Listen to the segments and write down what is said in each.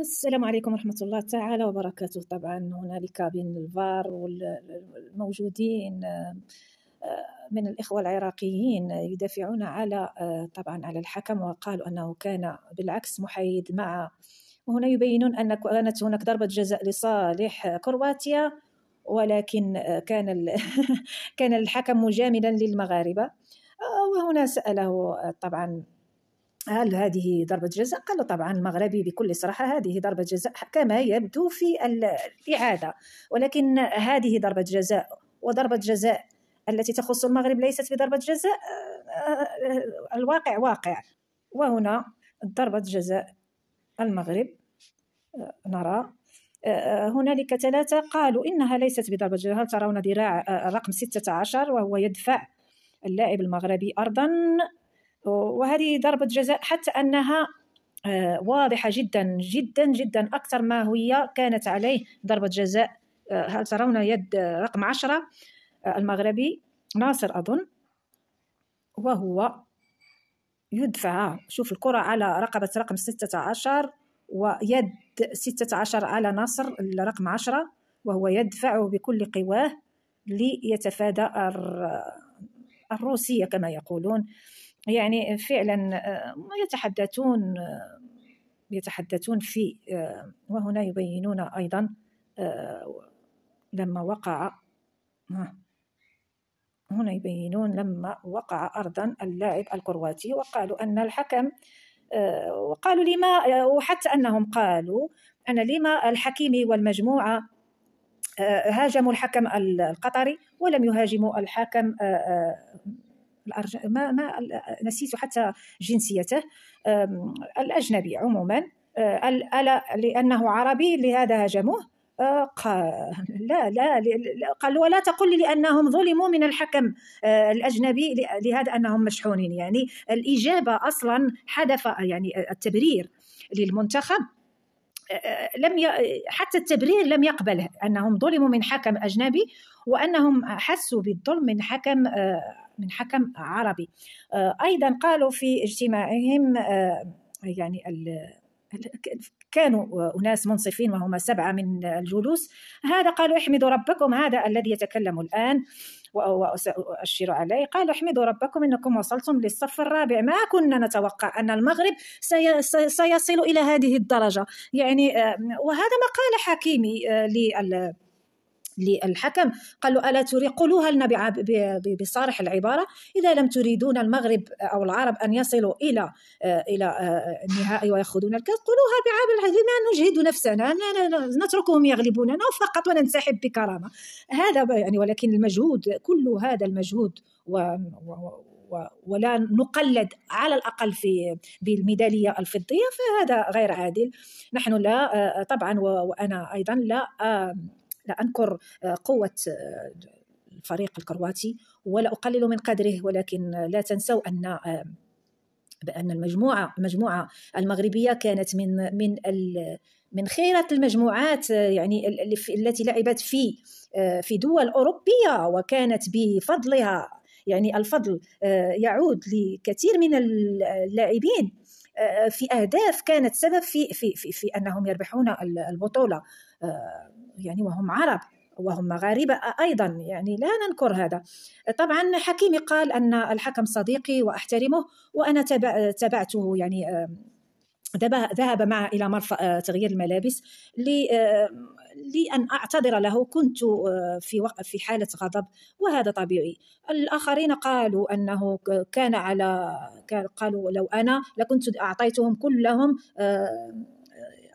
السلام عليكم ورحمة الله تعالى وبركاته. طبعا هنالك بين الفار والموجودين آه، من الإخوة العراقيين يدافعون على آه، طبعا على الحكم وقالوا أنه كان بالعكس محايد مع وهنا يبينون أن كانت هناك ضربة جزاء لصالح كرواتيا ولكن كان كان الحكم مجاملا للمغاربة. وهنا سأله طبعا هل هذه ضربة جزاء؟ قال طبعا المغربي بكل صراحة هذه ضربة جزاء كما يبدو في الإعادة ولكن هذه ضربة جزاء وضربة جزاء التي تخص المغرب ليست بضربة جزاء الواقع واقع وهنا ضربة جزاء المغرب نرى هنالك ثلاثة قالوا إنها ليست بضربة جزاء هل ترون ذراع رقم 16 وهو يدفع اللاعب المغربي أرضا وهذه ضربة جزاء حتى أنها آه، واضحة جدا جدا جدا أكثر ما هي كانت عليه. ضربة جزاء آه، هل ترون يد رقم عشرة آه، المغربي ناصر أظن وهو يدفع. شوف الكرة على رقبة رقم ستة عشر ويد ستة عشر على ناصر الرقم عشرة وهو يدفعه بكل قواه ليتفادى الروسية كما يقولون. يعني فعلا آه، يتحدثون آه، يتحدثون في آه، وهنا يبينون أيضا لما وقع هنا يبينون لما وقع أرضا اللاعب الكرواتي وقالوا أن الحكم وقالوا لما وحتى أنهم قالوا أن لما الحكيمي والمجموعة هاجموا الحكم القطري ولم يهاجموا الحكم الأرج... ما ما نسيت حتى جنسيته. الأجنبي عموما. ألا لأنه عربي لهذا قال لا لا قال ولا تقل لأنهم ظلموا من الحكم. الأجنبي لهذا أنهم مشحونين. يعني الإجابة أصلا حدث يعني التبرير للمنتخب. لم ي... حتى التبرير لم يقبله أنهم ظلموا من حكم أجنبي وأنهم حسوا بالظلم من حكم من حكم عربي. آه، أيضا قالوا في اجتماعهم آه، يعني كانوا أناس منصفين وهم سبعة من الجلوس. هذا قالوا احمدوا ربكم هذا الذي يتكلم الآن وأشير عليه. قال احمدوا ربكم إنكم وصلتم للصف الرابع. ما كنا نتوقع أن المغرب سيصل إلى هذه الدرجة. يعني آه، وهذا ما قال حكيمي لل للحكم. قال له ألا تريد قولوها لنا بصارح العبارة؟ إذا لم تريدون المغرب أو العرب أن يصلوا إلى إلى النهائي ويأخذون الكأس قولوها بعاب لما نجهد نفسنا نتركهم يغلبوننا فقط وننسحب بكرامة. هذا يعني ولكن المجهود كل هذا المجهود و, ولا نقلد على الأقل في بالميداليه الفضية فهذا غير عادل. نحن لا طبعا وأنا أيضا لا لا أنكر آه، قوة آه، الفريق الكرواتي ولا أقلل من قدره ولكن لا تنسوا أن آه، بأن المجموعة المجموعة المغربية كانت من من من خيرة المجموعات يعني التي لعبت في في دول أوروبية وكانت بفضلها يعني الفضل يعود لكثير من اللاعبين. في أهداف كانت سبب في في في, في أنهم يربحون البطولة. يعني وهم عرب وهم مغاربة أيضا يعني لا ننكر هذا. طبعا حكيمي قال أن الحكم صديقي وأحترمه وأنا تبعته يعني ذهب معه إلى مرفأ تغيير الملابس لأن أعتذر له. كنت في في حالة غضب وهذا طبيعي. الآخرين قالوا أنه كان على قالوا لو أنا لكنت أعطيتهم كلهم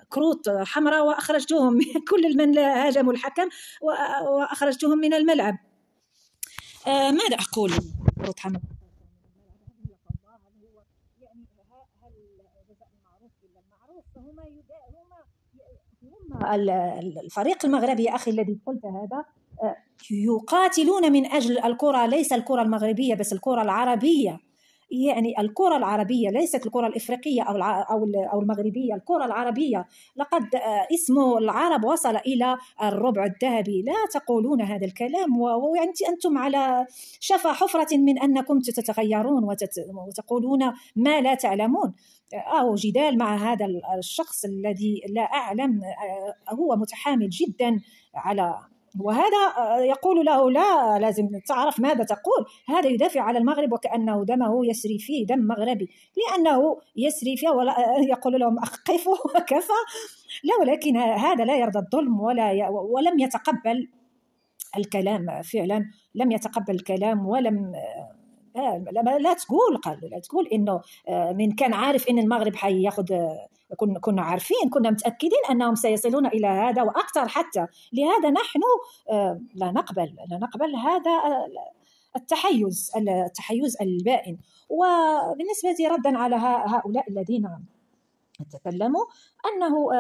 كروت حمراء وأخرجتهم كل من هاجموا الحكم وأخرجتهم من الملعب. آه ماذا أقول؟ كروت حمراء. الفريق المغربي يا أخي الذي قلت هذا آه، يقاتلون من أجل الكرة ليس الكرة المغربية بس الكرة العربية. يعني الكرة العربية ليست الكرة الإفريقية أو أو أو المغربية الكرة العربية. لقد آه، اسم العرب وصل إلى الربع الذهبي. لا تقولون هذا الكلام وأنتم على شفا حفرة من أنكم تتغيرون وتقولون ما لا تعلمون. أو جدال مع هذا الشخص الذي لا أعلم آه، هو متحامل جدا على وهذا آه، يقول له لا لازم تعرف ماذا تقول. هذا يدافع على المغرب وكأنه دمه يسري فيه دم مغربي. لأنه يسري فيه ولا آه، يقول لهم أخقفوا وكفى. لا ولكن هذا لا يرضى الظلم ولا ولم يتقبل الكلام فعلا. لم يتقبل الكلام ولم لا, تقول قال لا تقول إنه آه، من كان عارف إن المغرب حياخذ كنا كنا عارفين كنا متأكدين أنهم سيصلون إلى هذا وأكثر حتى. لهذا نحن آه، لا نقبل لا نقبل هذا آه، التحيز التحيز البائن. وبالنسبة ردا على هؤلاء الذين تكلموا أنه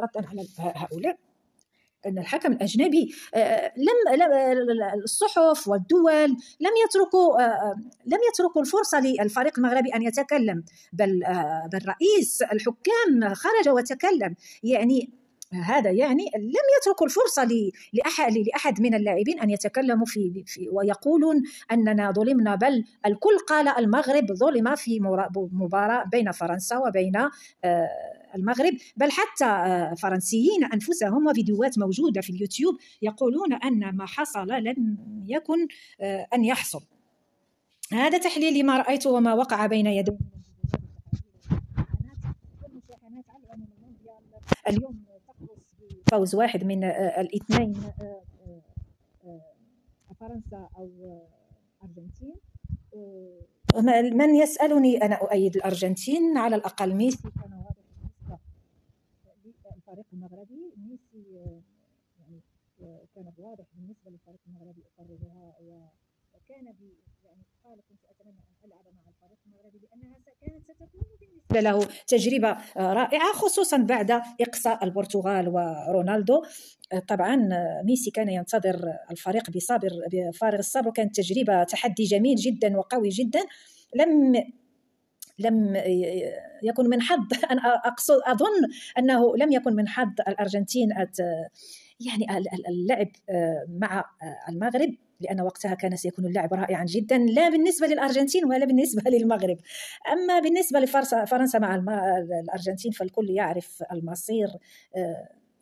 ردا على هؤلاء. إن الحكم الأجنبي لم الصحف والدول لم يتركوا لم يتركوا الفرصة للفريق المغربي أن يتكلم. بل بل رئيس الحكام خرج وتكلم. يعني هذا يعني لم يتركوا الفرصة لاحد لأحد من اللاعبين أن يتكلموا في, في ويقولون أننا ظلمنا. بل الكل قال المغرب ظلم في مباراة بين فرنسا وبين المغرب بل حتى آه، فرنسيين أنفسهم وفيديوهات موجودة في اليوتيوب يقولون أن ما حصل لم يكن آه، أن يحصل. هذا تحليل لما رايته وما وقع بين يدي اليوم. فوز واحد من آه، الاثنين فرنسا أو أرجنتين. من يسألني أنا أؤيد الأرجنتين على الأقل ميسي الفريق المغربي ميسي يعني كان واضح بالنسبة للفريق المغربي اقررها وكان يعني قال كنت أتمنى أن ألعب مع الفريق المغربي لأنها كانت ستكون بالنسبة له تجربة رائعة خصوصا بعد إقصاء البرتغال ورونالدو. طبعا ميسي كان ينتظر الفريق بصابر بفارغ الصبر وكانت تجربة تحدي جميل جدا وقوي جدا. لم لم يكن من حظ. أنا أقصد أظن أنه لم يكن من حظ الأرجنتين يعني اللعب مع المغرب لأن وقتها كان سيكون اللعب رائعا جدا لا بالنسبة للأرجنتين ولا بالنسبة للمغرب. أما بالنسبة لفرنسا مع الأرجنتين فالكل يعرف المصير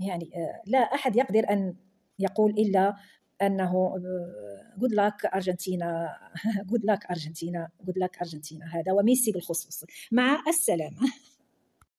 يعني لا أحد يقدر أن يقول إلا أنه good luck أرجنتينا good luck أرجنتينا good luck أرجنتينا هذا وميسي بالخصوص مع السلامة.